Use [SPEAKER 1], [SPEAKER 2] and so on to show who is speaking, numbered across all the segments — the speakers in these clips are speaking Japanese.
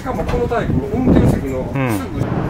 [SPEAKER 1] しかもこのタイプ運転席のすぐ、
[SPEAKER 2] う
[SPEAKER 3] ん。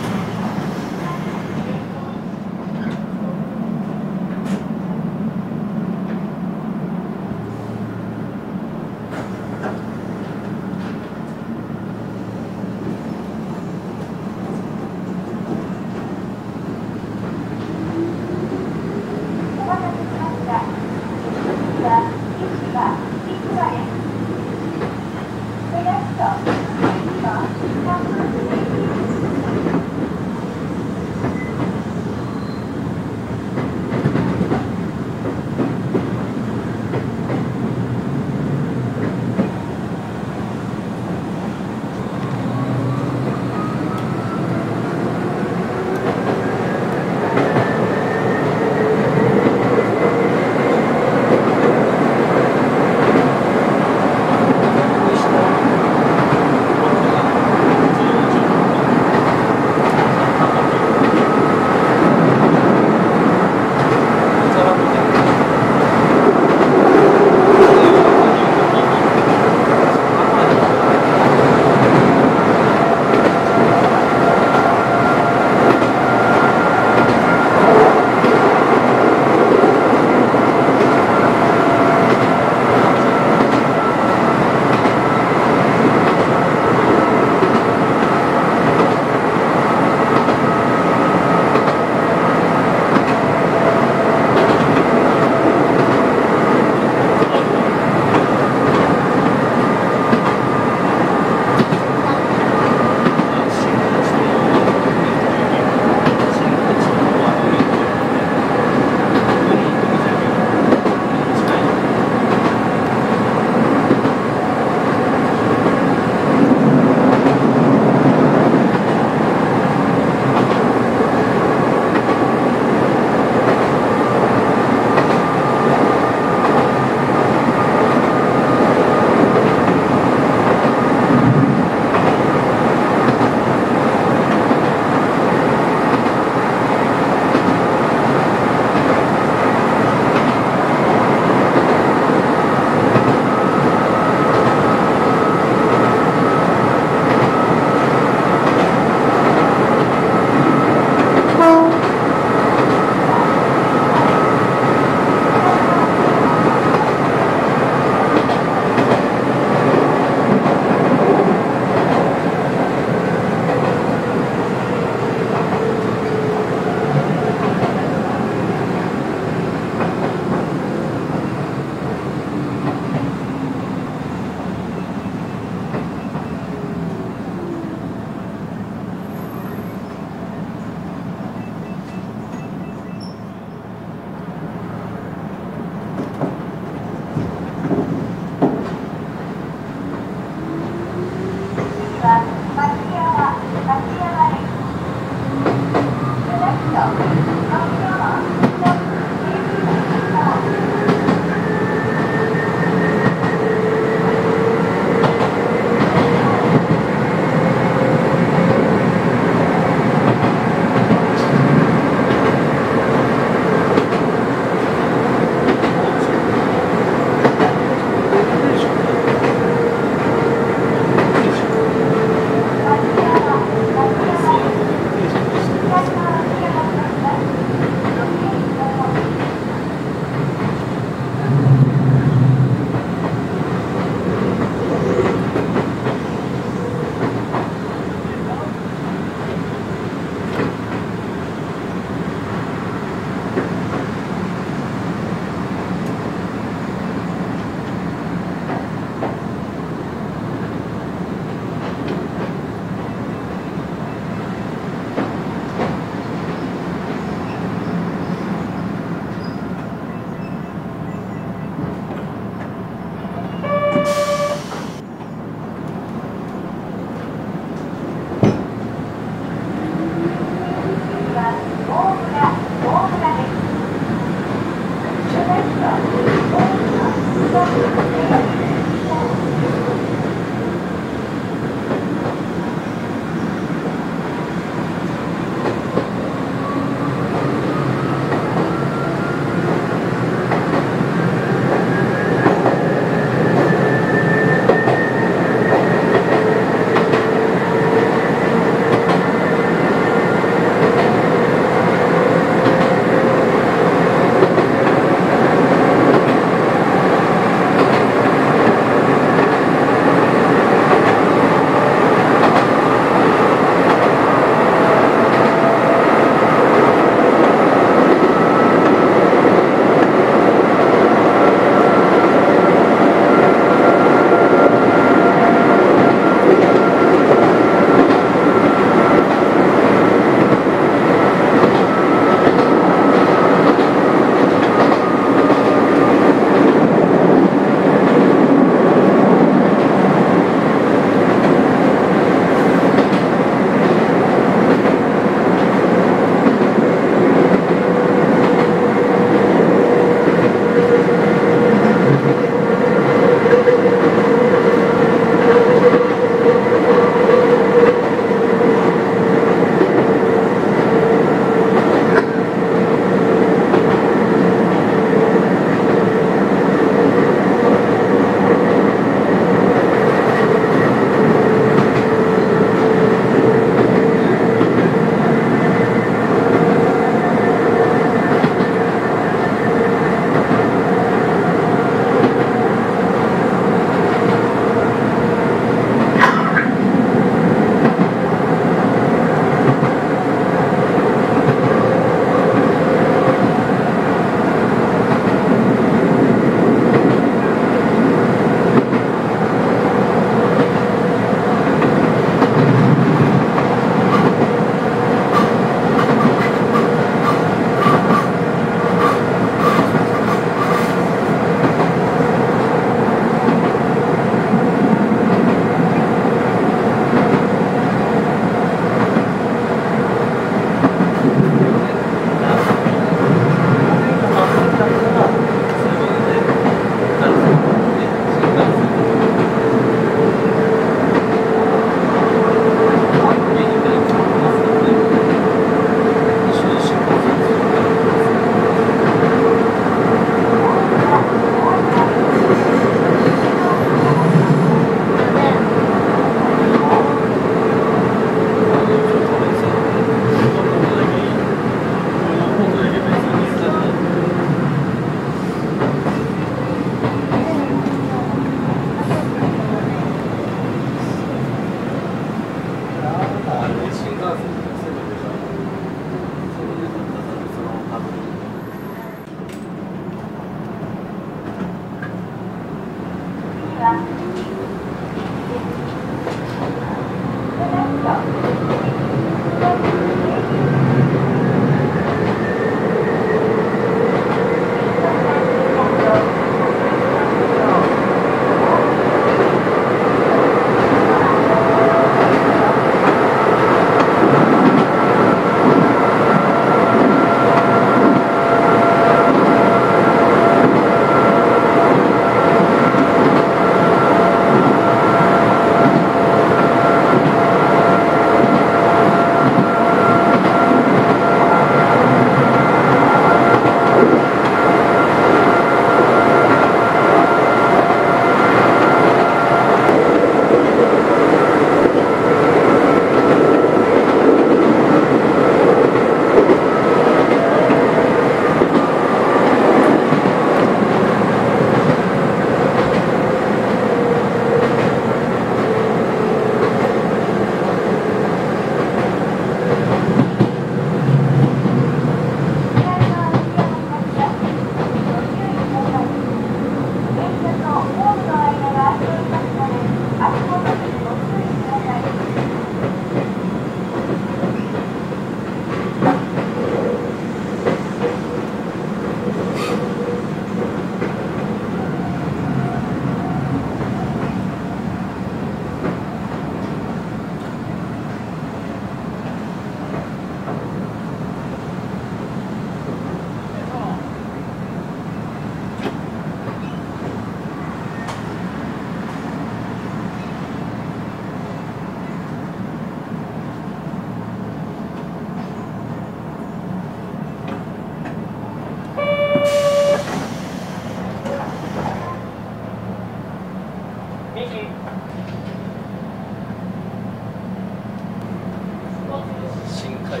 [SPEAKER 2] 深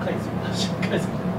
[SPEAKER 2] 海海水深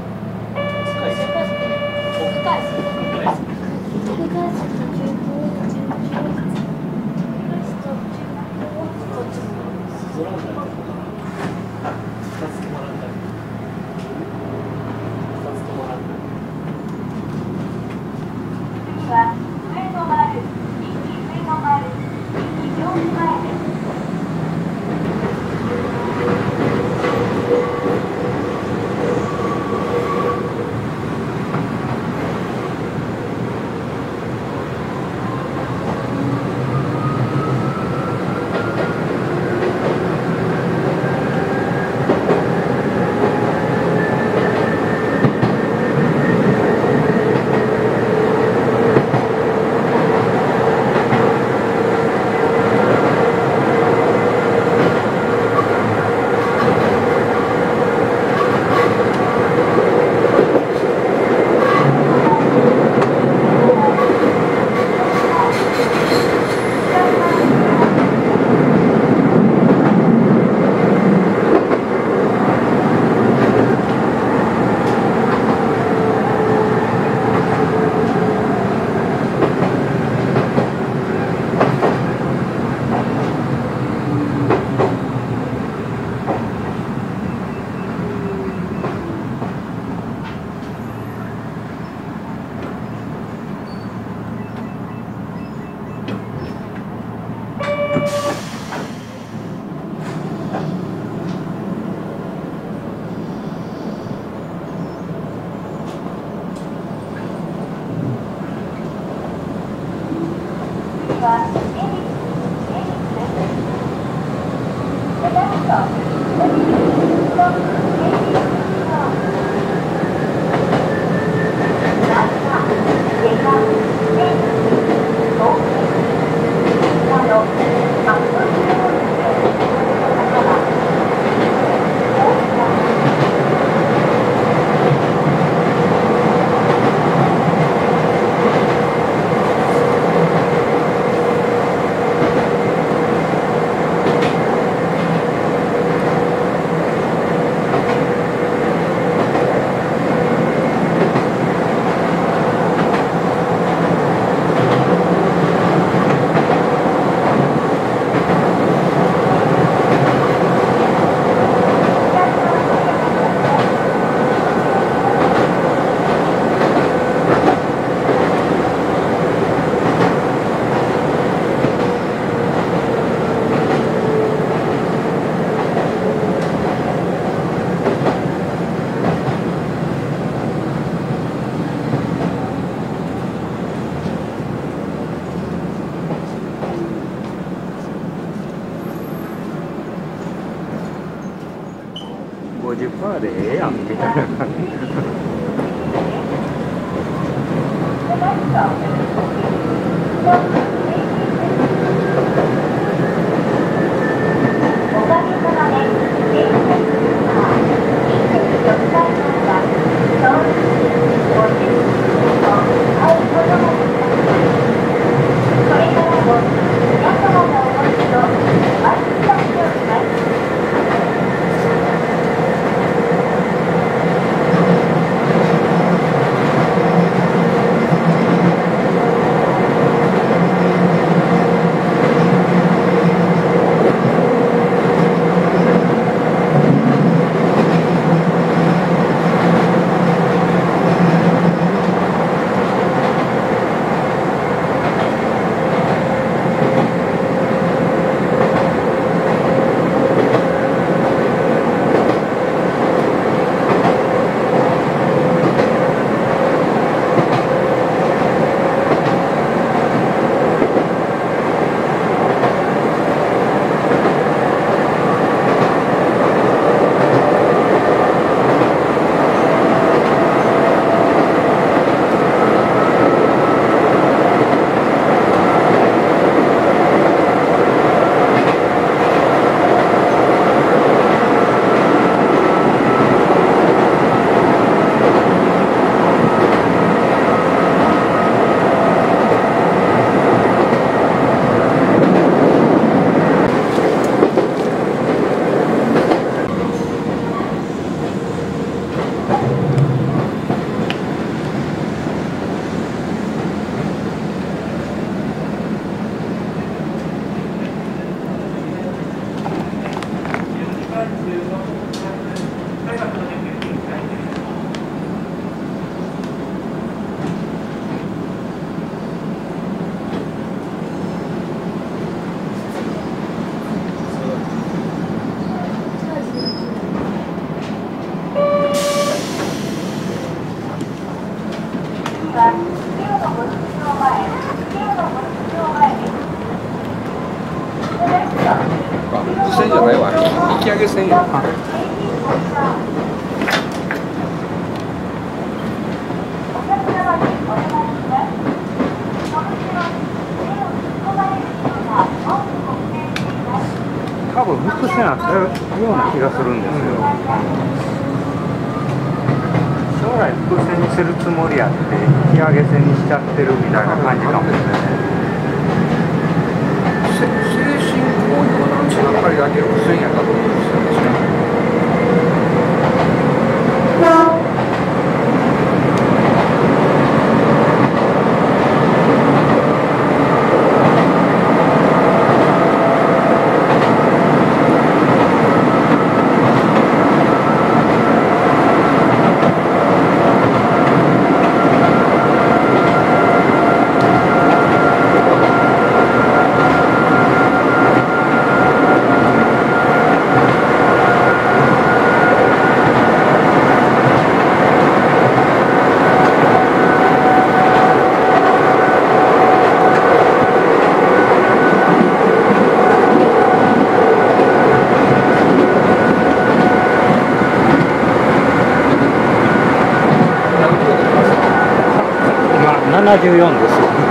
[SPEAKER 1] 74です